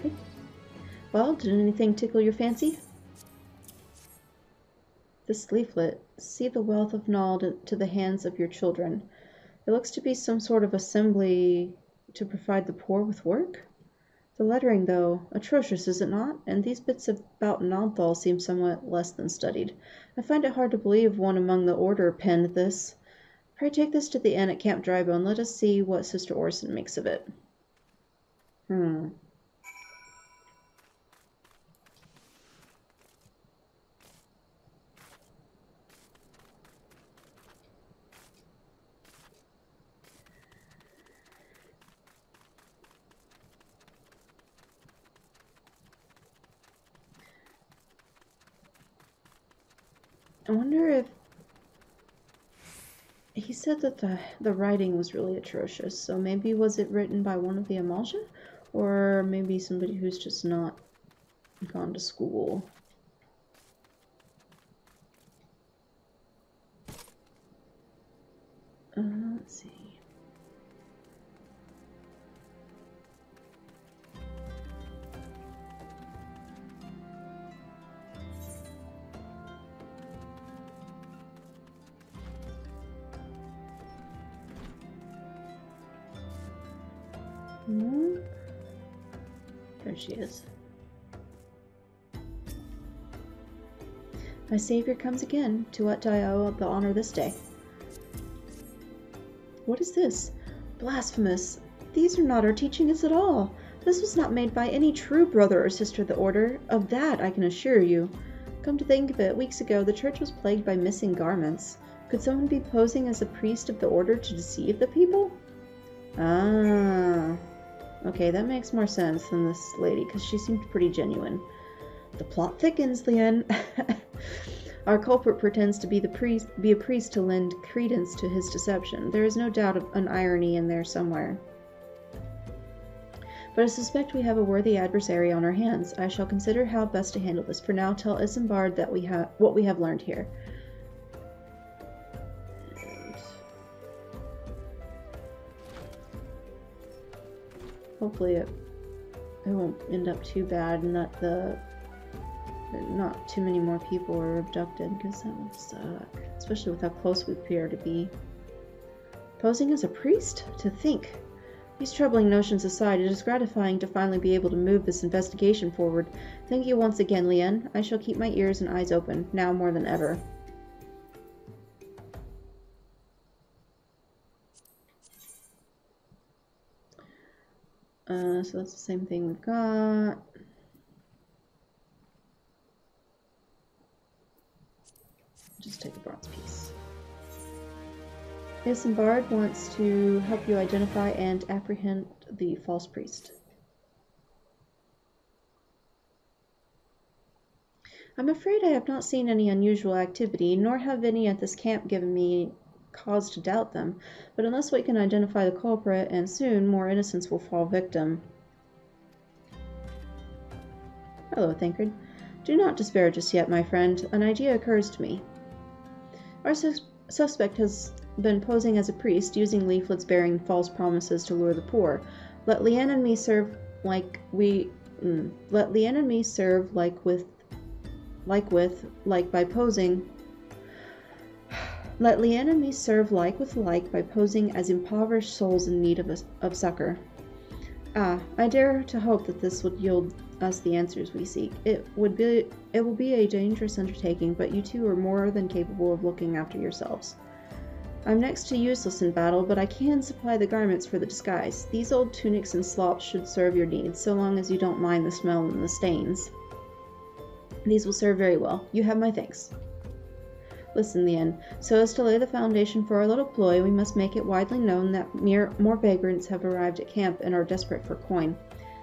A: Well, did anything tickle your fancy? This leaflet, see the wealth of knowledge to the hands of your children. It looks to be some sort of assembly to provide the poor with work. The lettering, though, atrocious, is it not? And these bits about Nald'thal seem somewhat less than studied. I find it hard to believe one among the order penned this. Pray take this to the inn at Camp Drybone. Let us see what Sister Orson makes of it. Hmm. I wonder if he said that the the writing was really atrocious. So maybe was it written by one of the Amalj'aa, or maybe somebody who's just not gone to school. She is. My savior comes again. To what do I owe the honor this day? What is this? Blasphemous! These are not our teachings at all. This was not made by any true brother or sister of the order. Of that I can assure you. Come to think of it, weeks ago the church was plagued by missing garments. Could someone be posing as a priest of the order to deceive the people? Ah. Okay, that makes more sense than this lady, because she seemed pretty genuine. The plot thickens, Lien. Our culprit pretends to be the priest, be a priest to lend credence to his deception. There is no doubt of an irony in there somewhere. But I suspect we have a worthy adversary on our hands. I shall consider how best to handle this. For now, tell Isambard that we have what we have learned here. Hopefully it, it won't end up too bad and that the not too many more people are abducted because that would suck especially with how close we appear to be. Posing as a priest? To think. These troubling notions aside it is gratifying to finally be able to move this investigation forward. Thank you once again Lien i shall keep my ears and eyes open now more than ever Uh, so that's the same thing we've got. Just take a bronze piece. Isambard wants to help you identify and apprehend the false priest. I'm afraid I have not seen any unusual activity, nor have any at this camp given me cause to doubt them, but unless we can identify the culprit, and soon, more innocents will fall victim. Hello, Thancred. Do not despair just yet, my friend. An idea occurs to me. Our sus suspect has been posing as a priest, using leaflets bearing false promises to lure the poor. Let Lien and me serve like we mm, let Lien and me serve like with like with like by posing let Lien and me serve like with like by posing as impoverished souls in need of, a, of succor. Ah, I dare to hope that this would yield us the answers we seek. It would be it will be a dangerous undertaking, but you two are more than capable of looking after yourselves. I'm next to useless in battle, but I can supply the garments for the disguise. These old tunics and slops should serve your needs, so long as you don't mind the smell and the stains. These will serve very well. You have my thanks. Listen, Lien. So as to lay the foundation for our little ploy, we must make it widely known that mere, more vagrants have arrived at camp and are desperate for coin.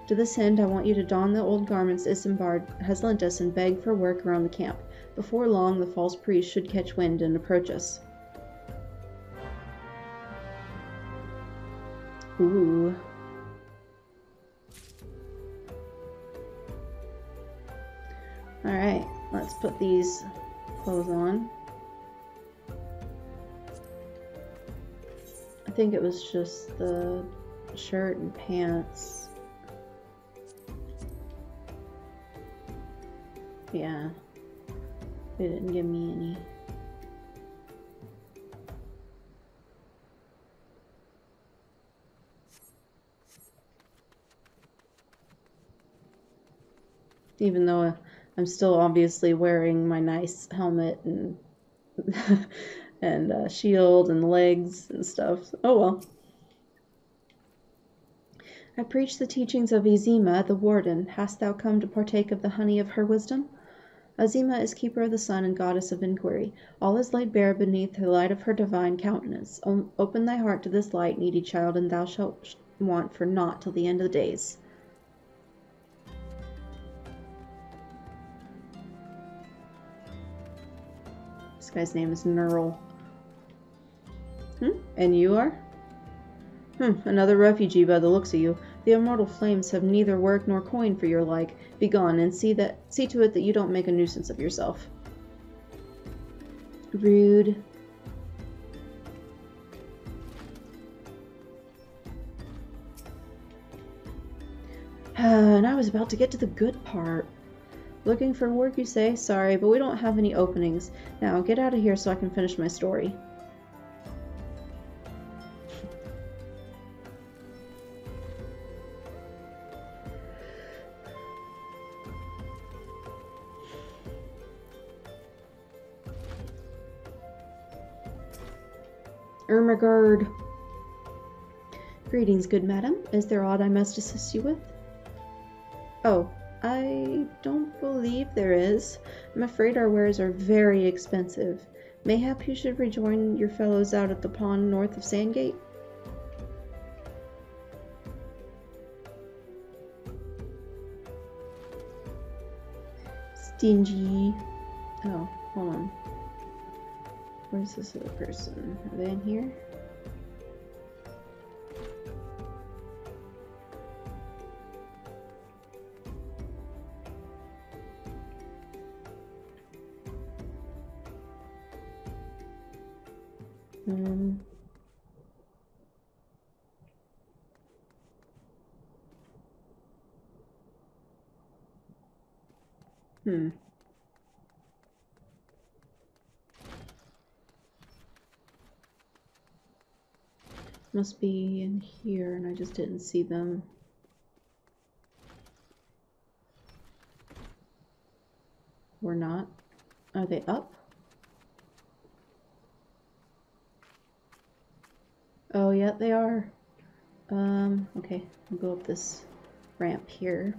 A: To this end, I want you to don the old garments Isambard has lent us and beg for work around the camp. Before long, the false priest should catch wind and approach us. Ooh. Alright, let's put these clothes on. Think it was just the shirt and pants. Yeah. They didn't give me any. Even though I'm still obviously wearing my nice helmet and and uh, shield and legs and stuff. Oh well. I preach the teachings of Azeyma, the warden. Hast thou come to partake of the honey of her wisdom? Azeyma is keeper of the sun and goddess of inquiry. All is laid bare beneath the light of her divine countenance. O- open thy heart to this light, needy child, and thou shalt want for naught till the end of the days. This guy's name is Neural. Hmm? And you are? Hmm, another refugee by the looks of you. The immortal flames have neither work nor coin for your like. Begone and see that see to it that you don't make a nuisance of yourself. Rude. and I was about to get to the good part. Looking for work, you say? Sorry, but we don't have any openings. Now, get out of here so I can finish my story. Ermagerd. Greetings, good madam. Is there aught I must assist you with? Oh, I don't believe there is. I'm afraid our wares are very expensive. Mayhap you should rejoin your fellows out at the pond north of Sandgate? Stingy. Oh, hold on. Where's this other person? Are they in here? Must be in here and I just didn't see them. We're not. Are they up? Oh, yeah, they are. Um, okay, I'll go up this ramp here.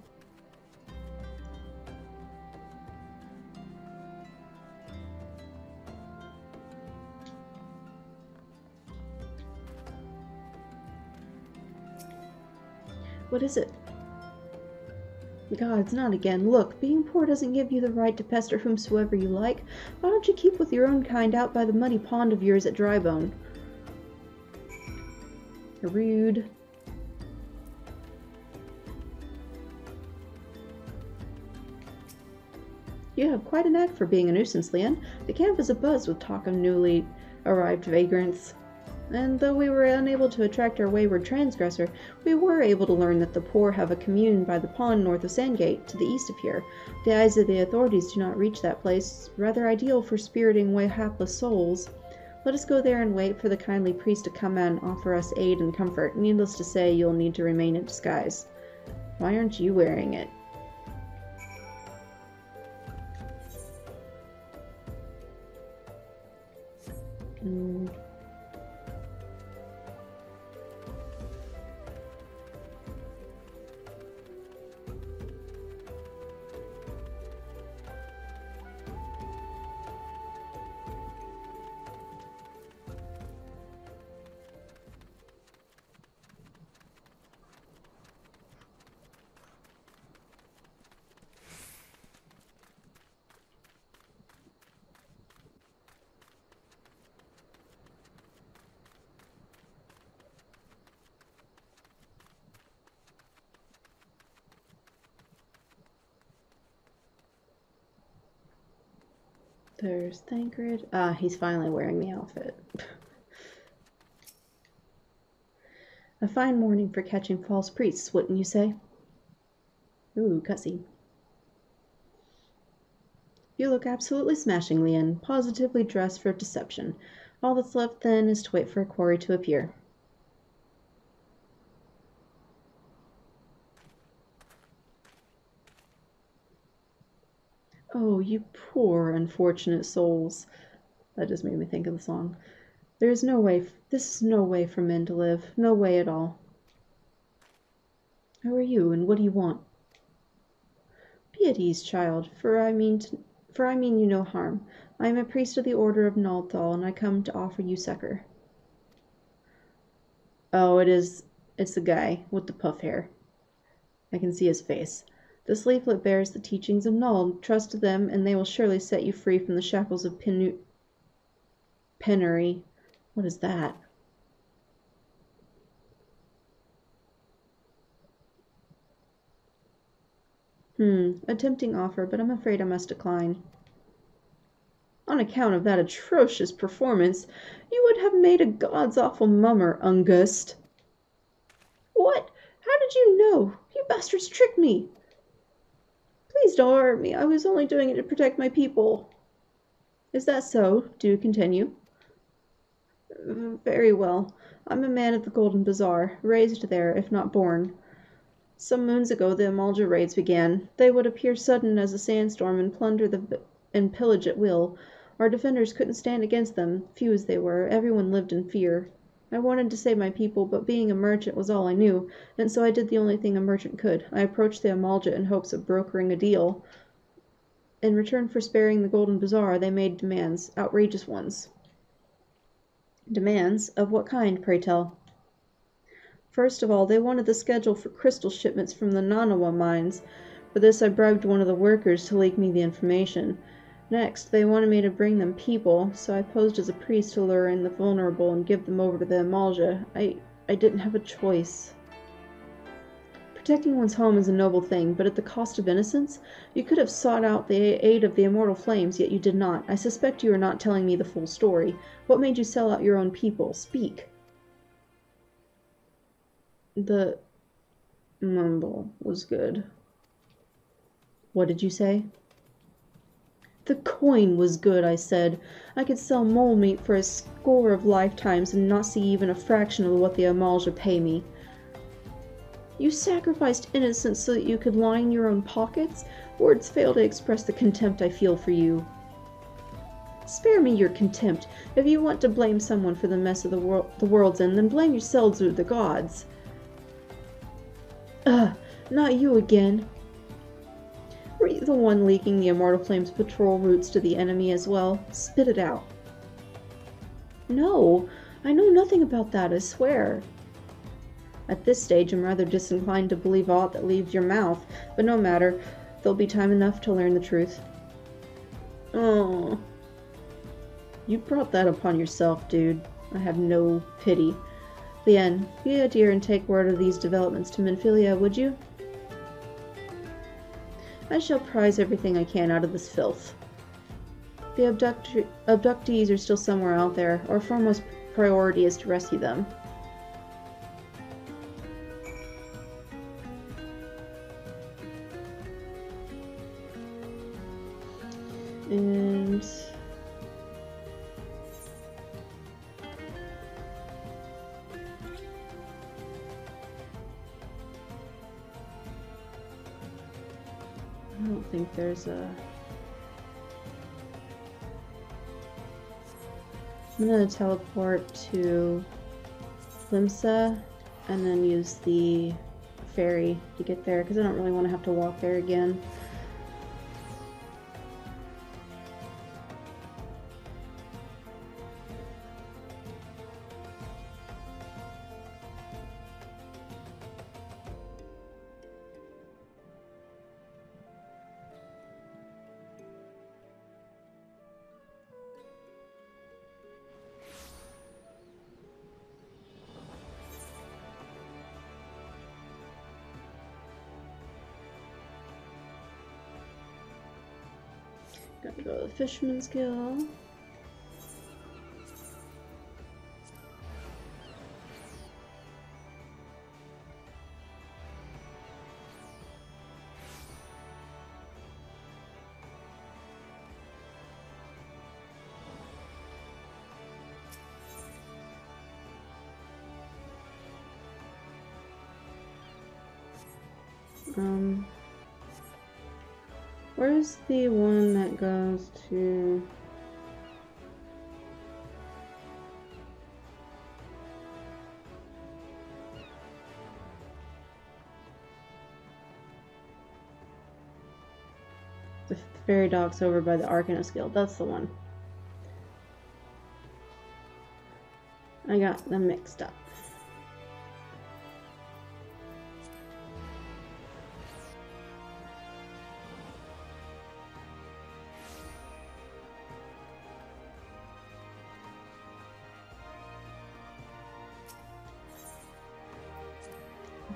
A: What is it? Gods, not again. Look, being poor doesn't give you the right to pester whomsoever you like. Why don't you keep with your own kind out by the muddy pond of yours at Drybone? Rude. You have quite a knack for being a nuisance, Lien. The camp is abuzz with talk of newly arrived vagrants. And though we were unable to attract our wayward transgressor, we were able to learn that the poor have a commune by the pond north of Sandgate, to the east of here. The eyes of the authorities do not reach that place, rather ideal for spiriting away hapless souls. Let us go there and wait for the kindly priest to come and offer us aid and comfort. Needless to say, you'll need to remain in disguise. Why aren't you wearing it? Mm. There's Thancred. Ah, he's finally wearing the outfit. A fine morning for catching false priests, wouldn't you say? Ooh, cussy. You look absolutely smashing, Lien. Positively dressed for deception. All that's left then is to wait for a quarry to appear. Oh, you poor unfortunate souls. That just made me think of the song. There is no way, this is no way for men to live. No way at all. Who are you, and what do you want? Be at ease, child, for I mean to, for I mean you no harm. I am a priest of the Order of Nald'thal, and I come to offer you succor. Oh, it is, it's the guy with the puff hair. I can see his face. This leaflet bears the teachings of Nald. Trust to them, and they will surely set you free from the shackles of penu- penury. What is that? Hmm, a tempting offer, but I'm afraid I must decline. On account of that atrocious performance, you would have made a god's awful mummer, Ungust. What? How did you know? You bastards tricked me! Please don't hurt me. I was only doing it to protect my people. Is that so? Do continue. Very well. I'm a man of the Golden Bazaar, raised there, if not born. Some moons ago the Amalj'aa raids began. They would appear sudden as a sandstorm and plunder the and pillage at will. Our defenders couldn't stand against them, few as they were. Everyone lived in fear. I wanted to save my people, but being a merchant was all I knew, and so I did the only thing a merchant could. I approached the Amalj'aa in hopes of brokering a deal. In return for sparing the Golden Bazaar, they made demands, outrageous ones. Demands? Of what kind, pray tell? First of all, they wanted the schedule for crystal shipments from the Nanawa mines. For this I bribed one of the workers to leak me the information. Next, they wanted me to bring them people, so I posed as a priest to lure in the vulnerable and give them over to the Amalj'aa. I, I didn't have a choice. Protecting one's home is a noble thing, but at the cost of innocence? You could have sought out the aid of the immortal flames, yet you did not. I suspect you are not telling me the full story. What made you sell out your own people? Speak. The mumble was good. What did you say? The coin was good, I said. I could sell mole meat for a score of lifetimes and not see even a fraction of what the Amalj'aa pay me. You sacrificed innocence so that you could line your own pockets? Words fail to express the contempt I feel for you. Spare me your contempt. If you want to blame someone for the mess of the, wor- the world's end, then blame yourselves or the gods. Ugh, not you again. Were you the one leaking the Immortal Flame's patrol routes to the enemy as well? Spit it out. No, I know nothing about that, I swear. At this stage, I'm rather disinclined to believe aught that leaves your mouth, but no matter. There'll be time enough to learn the truth. Oh. You brought that upon yourself, dude. I have no pity. Lien, be a dear and take word of these developments to Minfilia, would you? I shall prize everything I can out of this filth. The abduct- abductees are still somewhere out there. Our foremost priority is to rescue them. I'm gonna teleport to Limsa and then use the ferry to get there because I don't really want to have to walk there again. Fisherman's Guild. The one that goes to? The fairy docks over by the Arcanist Guild. That's the one. I got them mixed up.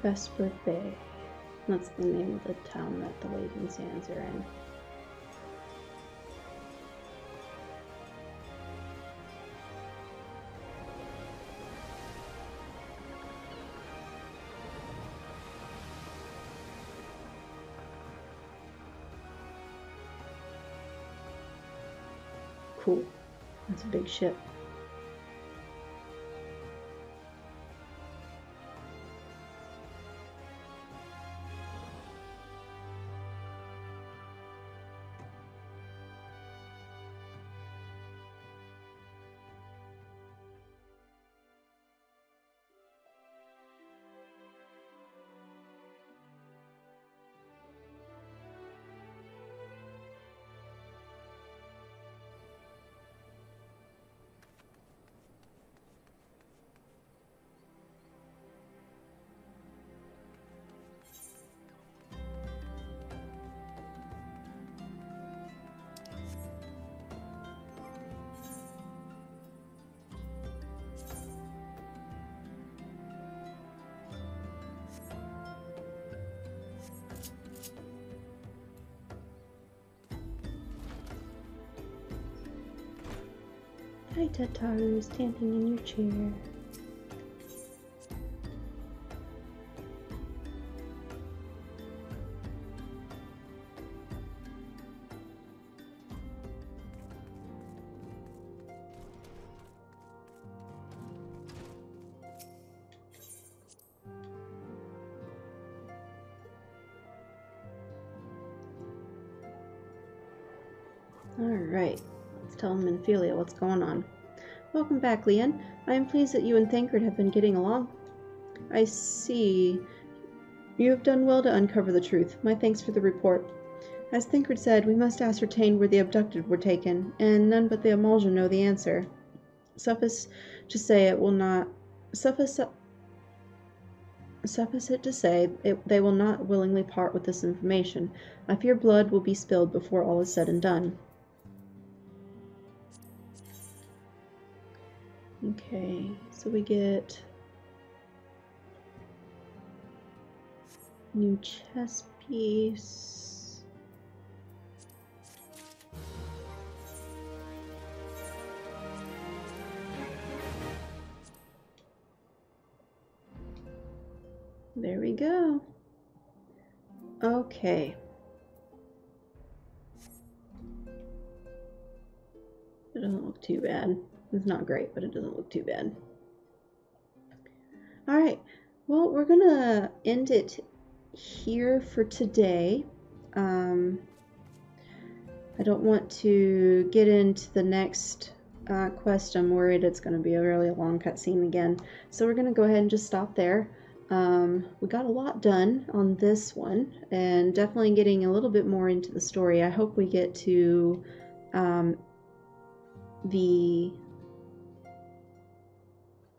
A: Vesper Bay. That's the name of the town that the Waking Sands are in. Cool. That's a big ship. Tataru, standing in your chair. Alright, let's tell Minfilia what's going on. Welcome back, Lien. I am pleased that you and Thancred have been getting along. I see. You have done well to uncover the truth. My thanks for the report. As Thancred said, we must ascertain where the abducted were taken, and none but the Amalj'aa know the answer. Suffice to say it will not suffice suffice it to say it, they will not willingly part with this information. I fear blood will be spilled before all is said and done. Okay, so we get new chess piece. There we go. Okay. It doesn't look too bad. It's not great, but it doesn't look too bad. All right. Well, we're going to end it here for today. Um, I don't want to get into the next uh, quest. I'm worried it's going to be a really long cutscene again. So we're going to go ahead and just stop there. Um, we got a lot done on this one and definitely getting a little bit more into the story. I hope we get to um, the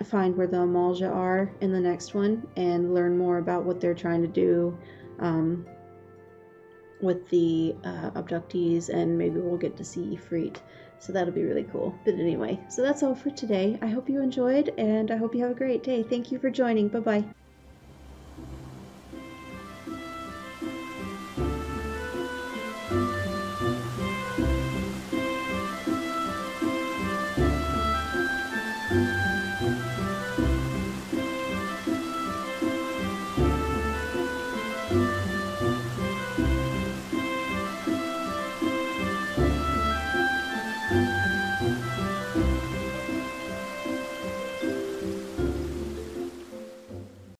A: find where the Amalj'aa are in the next one and learn more about what they're trying to do um, with the uh, abductees, and maybe we'll get to see Ifrit. So that'll be really cool. But anyway, so that's all for today. I hope you enjoyed, and I hope you have a great day. Thank you for joining. Bye bye.